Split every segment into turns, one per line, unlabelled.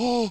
Oh!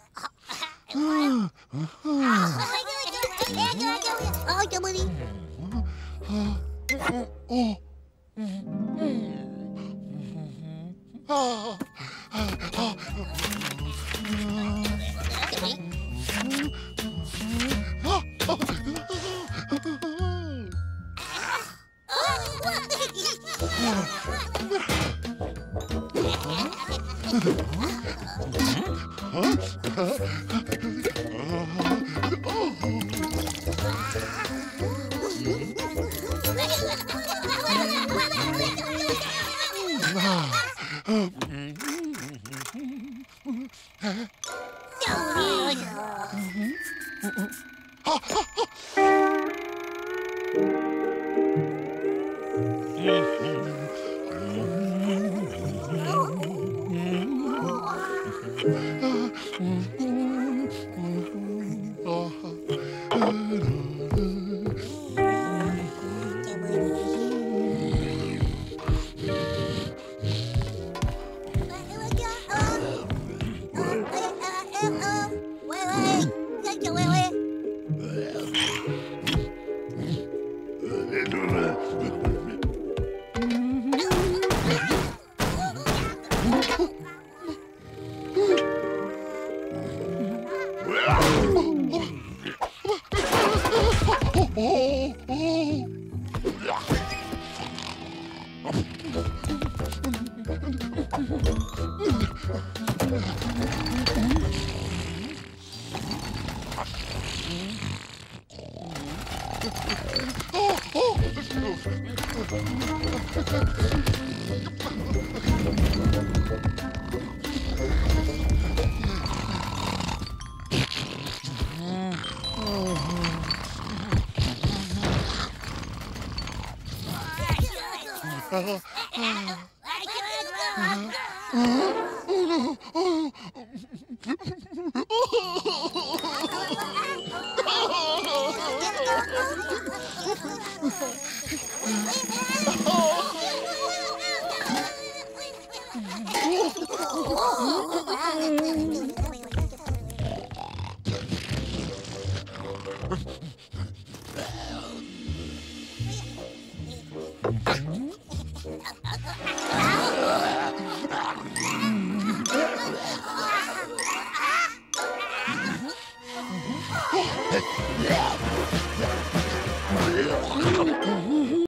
Huh? Mm-hmm. Oh! Oh, Ugh!